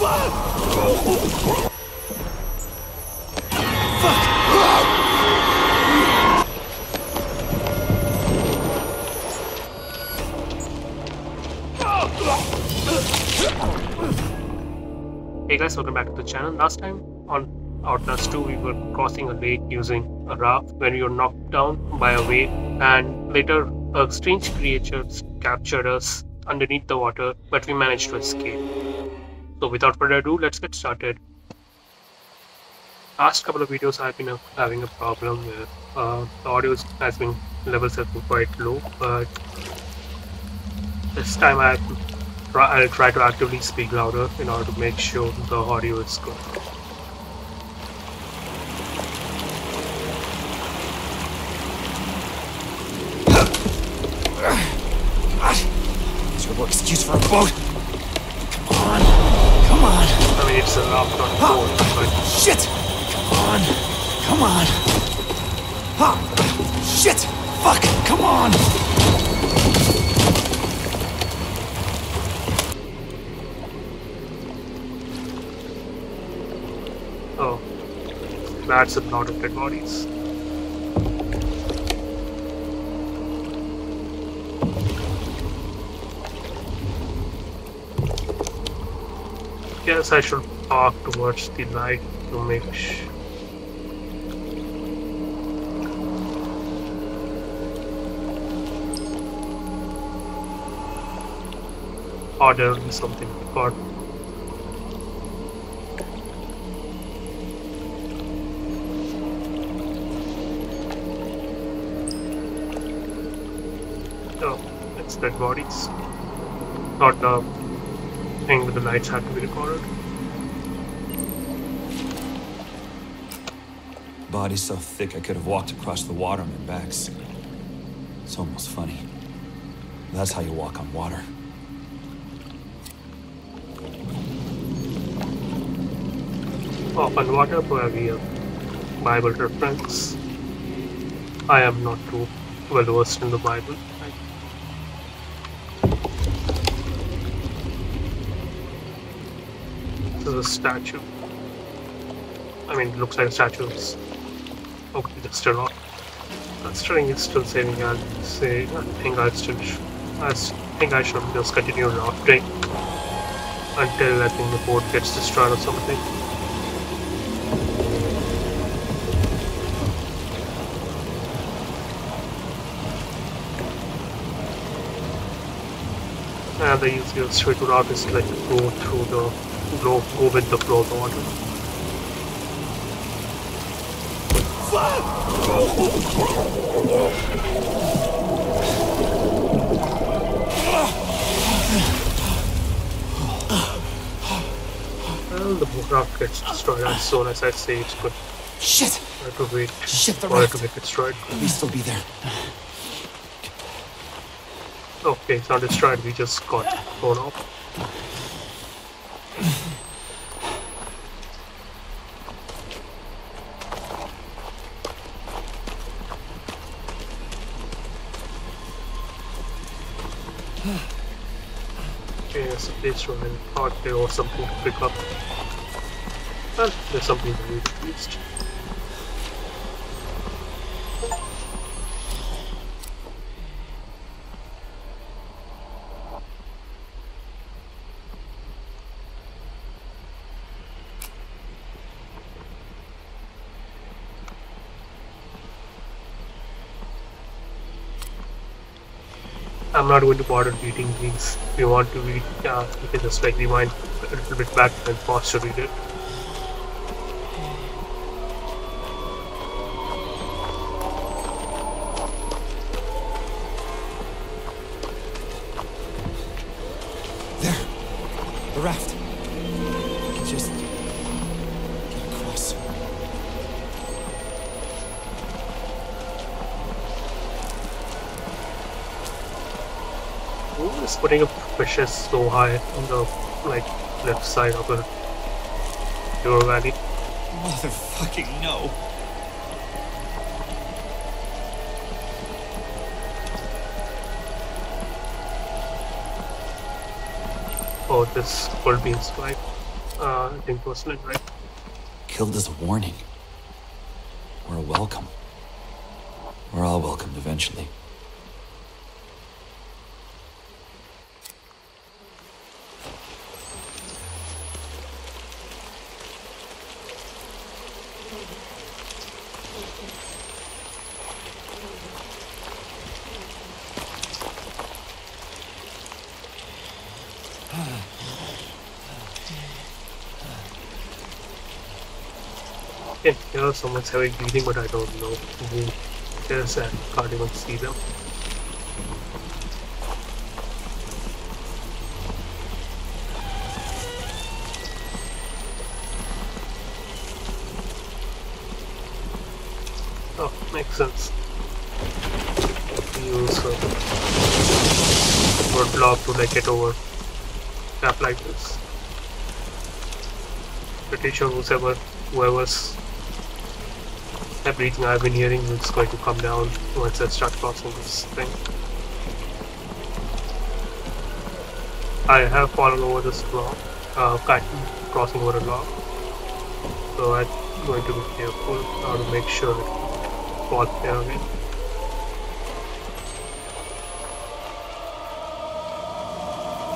Hey guys, welcome back to the channel. Last time on Outlast 2, we were crossing a lake using a raft when we were knocked down by a wave, and later a strange creature captured us underneath the water, but we managed to escape. So without further ado, let's get started. Last couple of videos I've been uh, having a problem with uh, the audio has been levels have been quite low, but this time I I'll try to actively speak louder in order to make sure the audio is good. Excuse for a boat? I mean, it's a raft, not a boat, but Shit. Come on. Come on. Ha. Shit. Fuck. Come on. oh, that's a lot of dead bodies. Guess I should park towards the light to make Oh, there will be something. God. Oh, it's dead bodies. Not the thing with the lights had to be recorded. Body's so thick I could have walked across the water on their backs. It's almost funny. That's how you walk on water. Open water Boavia. Bible reference. I am not too well versed in the Bible. This is a statue. I mean, it looks like a statue. Okay, just a rock. Considering it's still saving, I'll say I think I still I think I should just continue rafting until I think the boat gets destroyed or something. And the easiest way to route is like go through the go go with the flow water. Well, the raft gets destroyed as soon as I say it's good. Shit. I have to wait Shit, the for it to get destroyed. Please still be there. Okay, it's not destroyed, we just got thrown off. Okay, there's a place where I thought there was something to pick up. Well, there's something to read at least. Not going to bother reading these. You want to read, uh, you can just like rewind a little bit back and pause to read it. Is putting up fishes so high on the like left side of the Euro Valley? Motherfucking no. Oh, this cold beans right? uh, I think Porcelain, right? Killed as a warning. Or a welcome. We're all welcomed eventually. Yeah, here someone's having breathing, but I don't know who is and can't even see them. Oh, makes sense. Use a block to like get over crap like this. Pretty sure whoever whoever's everything I've been hearing is going to come down once I start crossing this thing. I have fallen over this block, uh, crossing over a block. So I'm going to be careful how to make sure it falls there again.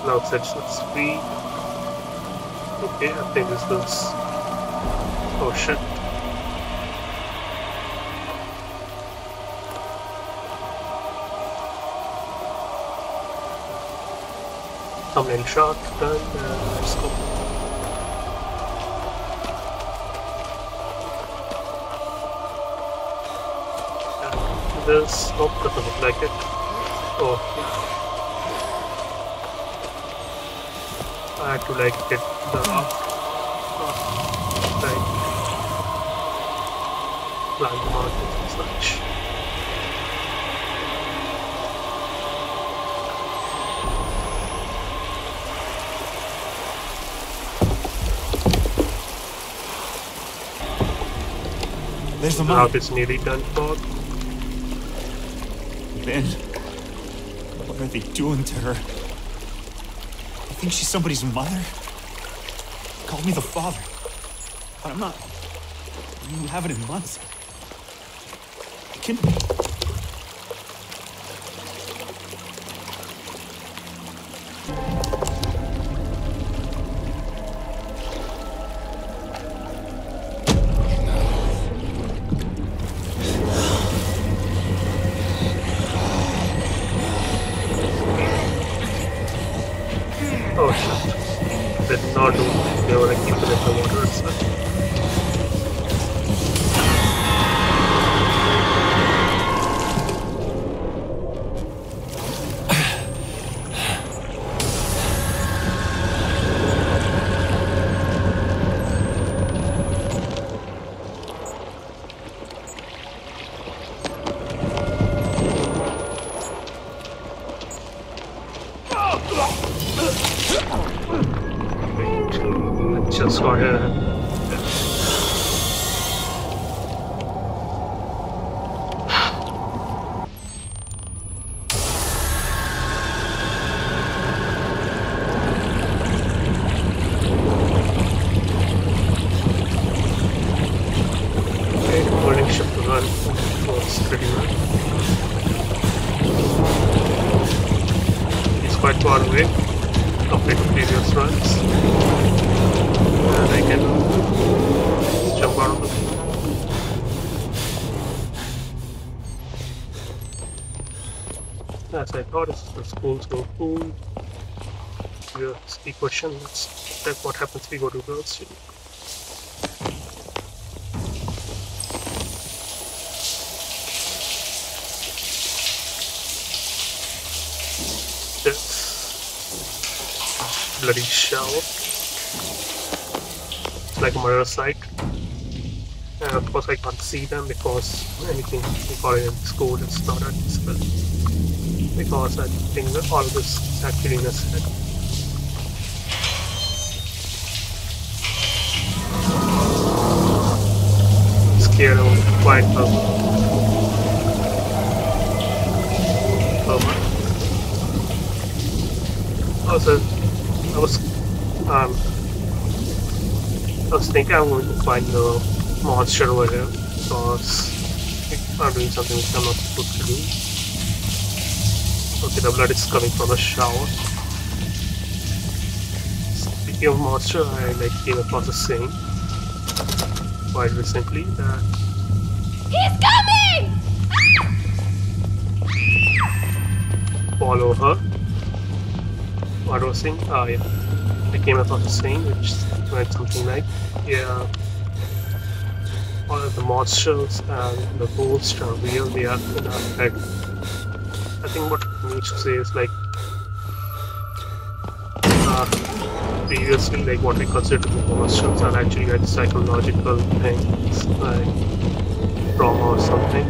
Now us free. Okay, I think this is... Oh shit. Thumbnail shot done uh, let's go and this oh doesn't look like it. Oh I had to like get the uh, like and such There's the it's nearly done for. Ben. What are they doing to her? I think she's somebody's mother? Called me the father. But I'm not. You haven't in months. I Can. As I thought, it's the school's no food. Yeah, the question. Let's check what happens if we go to Girls City. This bloody shower. It's like a murder site. And of course I can't see them because anything recorded in school is not admissible. Because I think that all of this is actually set. Scared of quite a. Also, I was um, I was thinking I'm going to find the monster over here because I'm doing something which I'm not supposed to do. Okay, the blood is coming from a shower. Speaking of monster, I like came across a saying quite recently that He's coming! follow her. What was saying? Ah, yeah. I came across a saying which went something like, yeah, all of the monsters and the ghosts are real, they are in our head. I think what it means to say is like, uh, previously, like what we consider to be monsters are actually like psychological things, like trauma or something.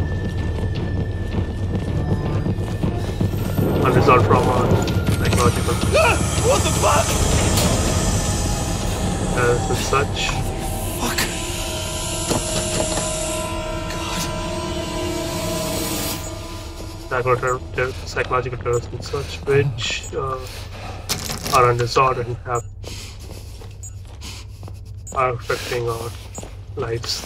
Unresolved trauma, psychological what the fuck? uh, such. Psychological, psychological terrors and such, which uh, are unresolved and have are affecting our lives.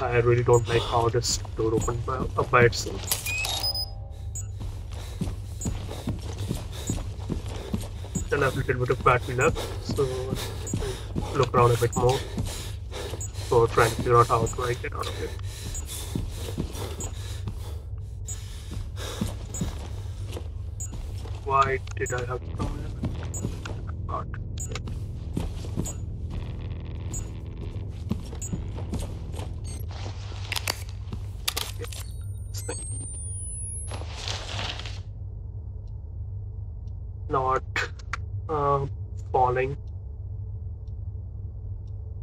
I really don't like how this door opened by, by itself. Then I have a little bit of battery left, so I'll look around a bit more. So trying to figure out how do I get out of it. Why did I have to Not. Not um, falling.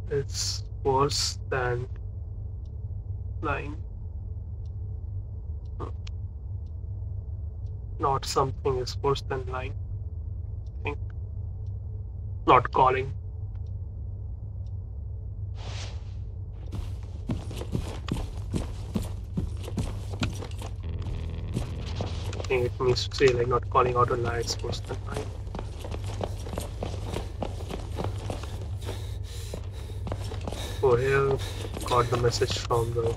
It's worse than flying. Not something is worse than lying. I think not calling. I think it means to say like not calling out a lie is worse than lying. Over here, got the message from the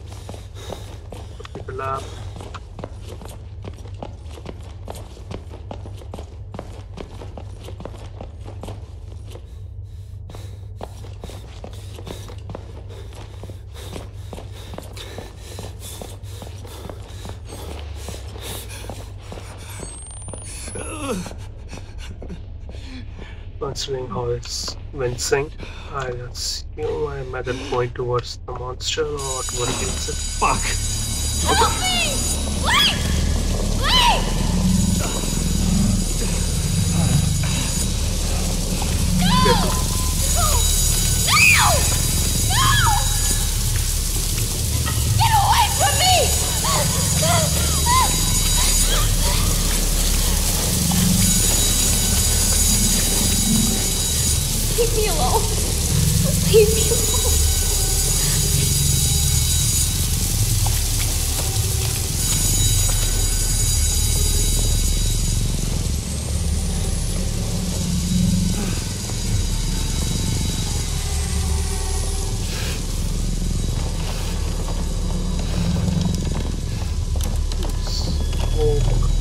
lab. Considering how it's wincing, I assume I'm at either point towards the monster or towards it. Fuck. Me alone. Leave me alone.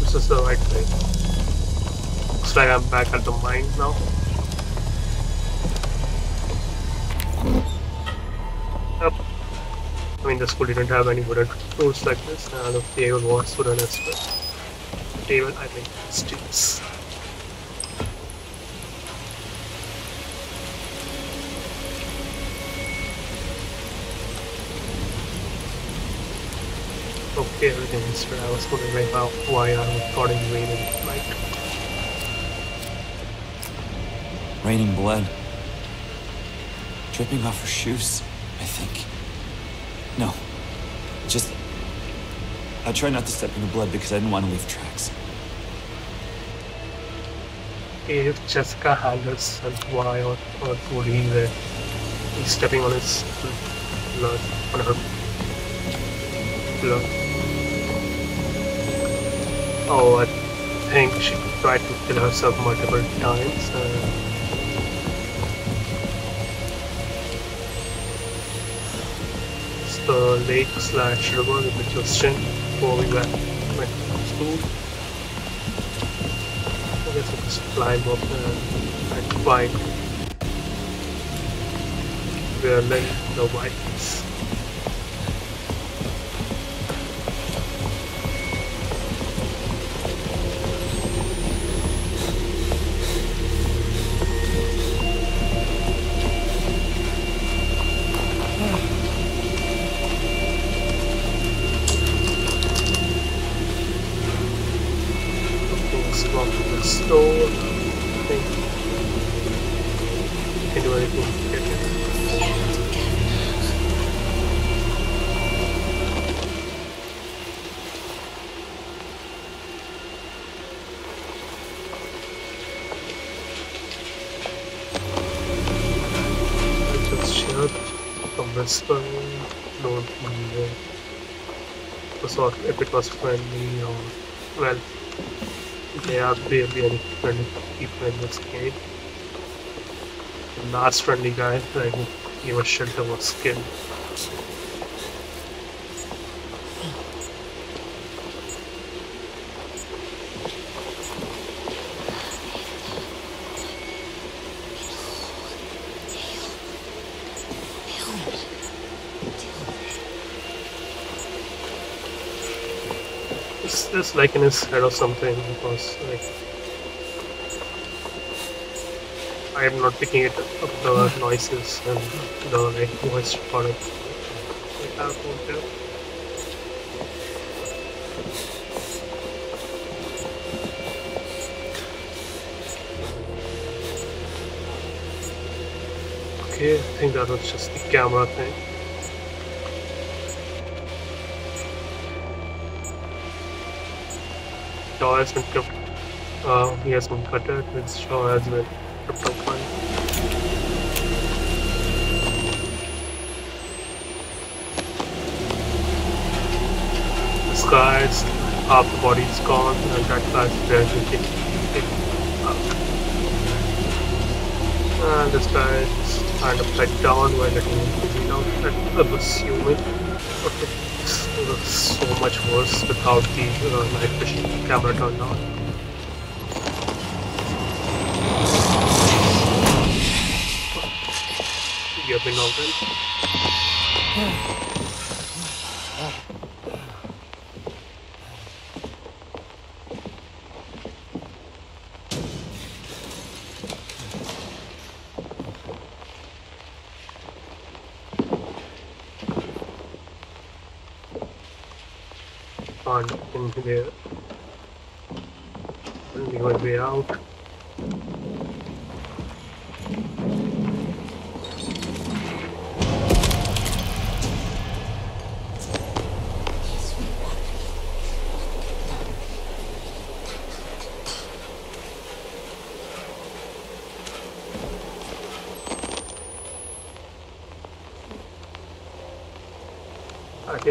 This is the right way. Looks like I'm back at the mine now. I mean, the school didn't have any wooden tools like this, and the table was wooden as well. Table, I mean, stairs. Okay, everything is fair. I was wondering how, why I'm recording rain at night. Raining blood. Dripping off her shoes, I think. No. Just. I tried not to step in the blood because I didn't want to leave tracks. if Jessica and why or, or where he's stepping on his blood, on her blood. Oh, I think she tried to kill herself multiple times. Uh, the lake slash river in the Justin before we went, went to school. I guess I'll just climb up and, and find where Lynn the white store. Can do anything get it. Whisper. Don't know sort if it was friendly or well there are any friendly people in this game. The last friendly guy I think he was shelter was killed. Just like in his head or something because like I am not picking it up the noises and the like voice recording. I. Okay, I think that was just the camera thing. Shaw has been kept, uh, he has been cutted, with Shaw has been cryptocurrency. This guy's half the body is gone, and that guy's up. And this guy is kind of let down while letting him bleed out. I'm assuming okay, so much worse without the uh, night vision camera turned on. You have been already. on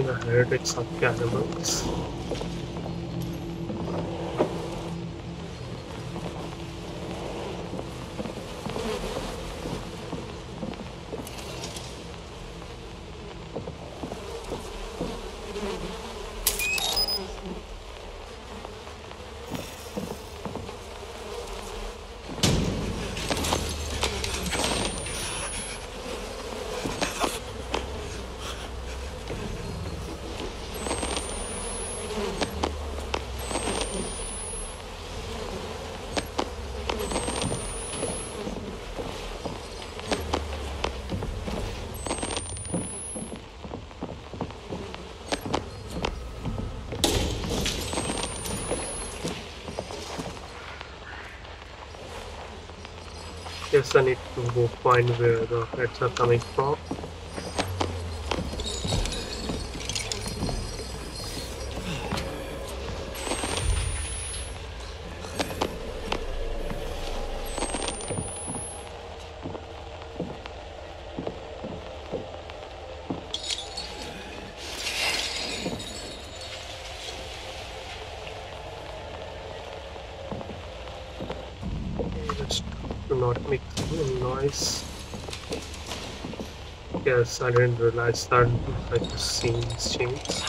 think I heard it's some cannibals. Guess I need to go find where the heads are coming from. I didn't realize that like the scenes changed.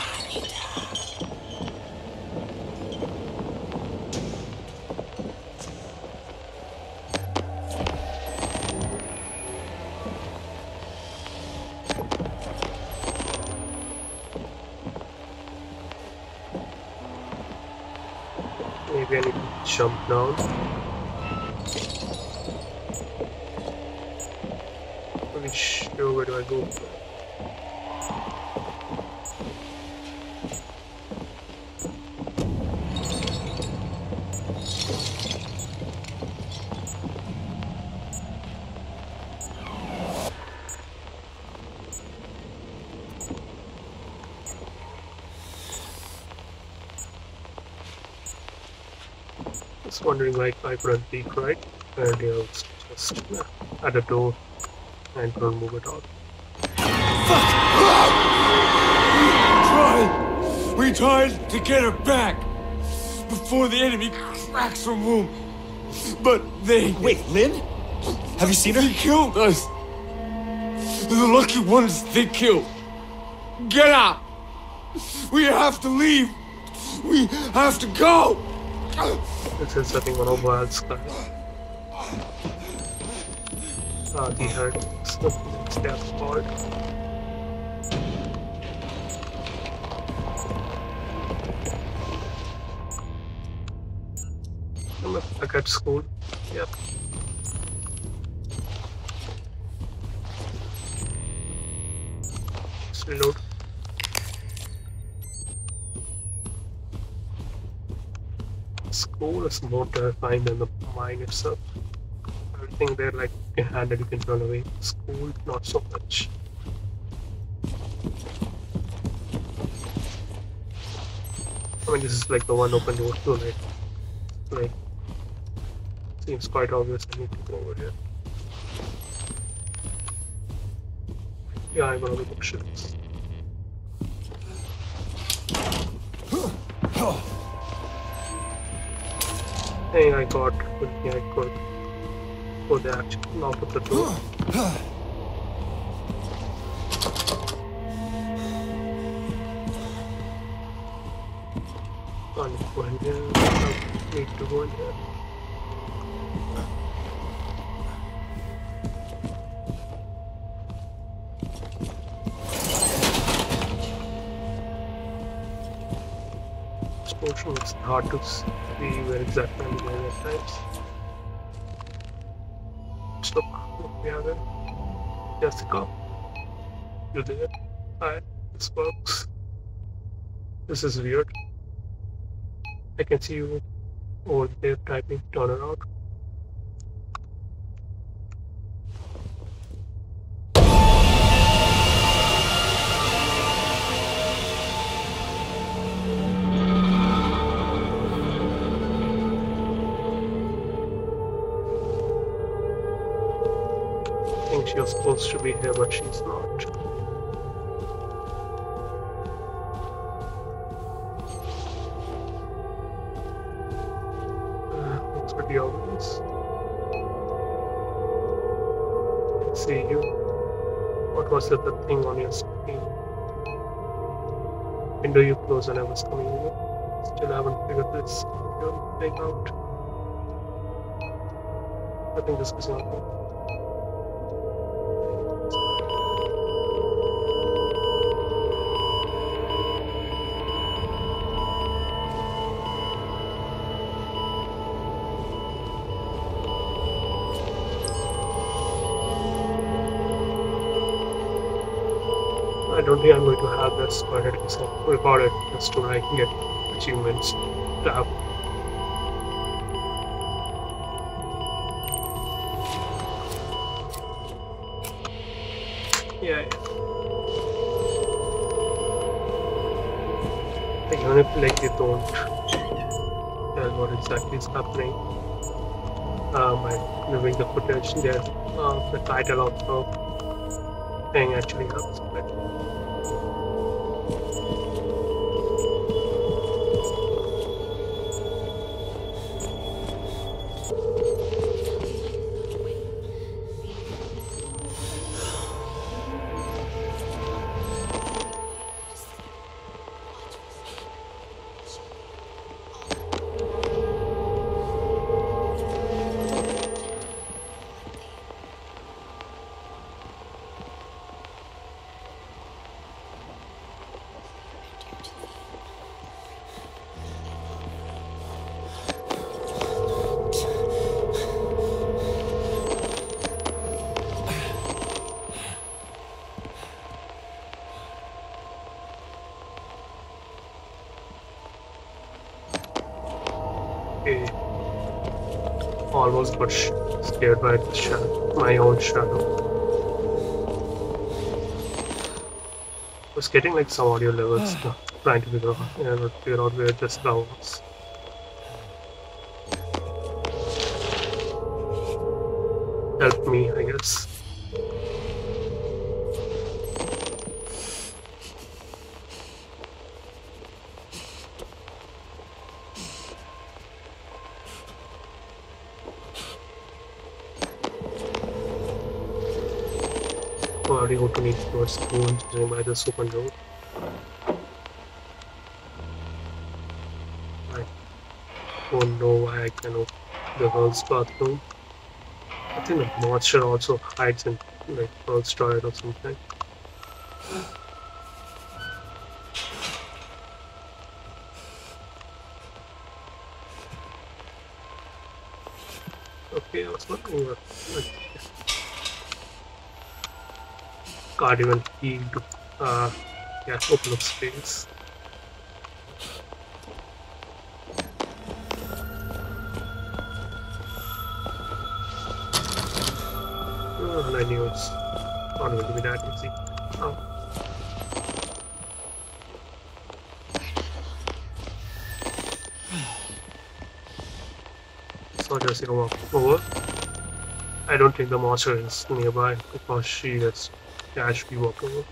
Maybe I need to jump down. Pretty sure where do I go? Just wondering like I couldn't peek right and it's just yeah, at the door and don't move it out. Tried! We tried to get her back before the enemy cracks her womb. But they Wait, Lynn? Have you seen her? they her? killed us. The lucky ones they killed. Get out! We have to leave. We have to go. This is setting on a wild sky. Ah, the head step forward. I'm back at school. Yep. Let's reload. School is more terrifying than the mine itself. Everything there like a hand that you can run away. School, not so much. I mean, this is like the one open door too, like, like, seems quite obvious I need to go over here. Yeah, I'm on the bookshelves. Hey, I got thing I could for the actual knock of the door. Go in. I need to go in here. This portion is hard to see where exactly I'm going at times. What we have there. Jessica. You there? Hi, this works. This is weird. I can see you over there typing turn around. Supposed to be here, but she's not. Uh, see you. What was the thing on your screen? Window you closed when I was coming in. Still haven't figured this thing out. I think this is not. I don't think I'm going to have this, but at least I'll record it just to like get achievements to have. Yeah, yeah. Like, even if like they don't tell what exactly is happening, um, I'm viewing the footage, there's uh, the title of the thing actually helps. Okay. Almost got scared by the shadow, my own shadow. I was getting like some audio levels trying to figure out, Yeah, know, figure out where this just was. Help me, I Already go to need towards super road. I don't know why I can open the girls' bathroom. I think the monster also hides in like girls' toilet or something. Okay, I was looking at like can't even heal to uh yeah, open up space. Oh, and I knew it's not going to be that easy. Oh. So just walk over. I don't think the monster is nearby because she is casually walk over.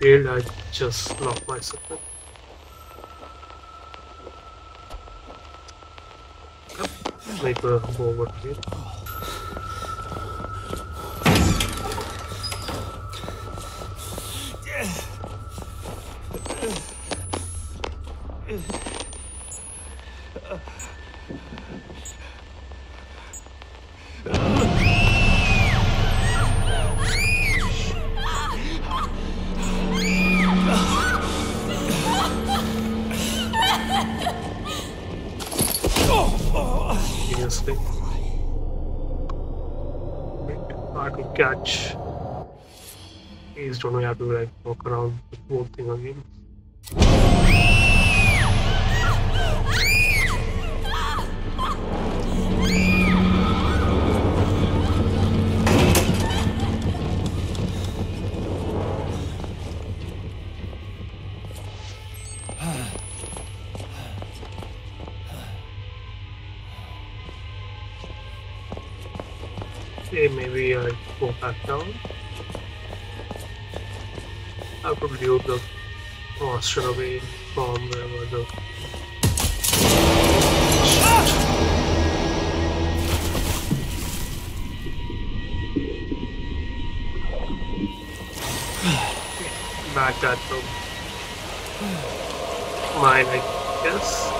Failed, I just locked myself in. Yep, Make a here. Walk around the whole thing again. Okay, maybe I go back down. Could lure the monster away from wherever the back at the mine, I guess.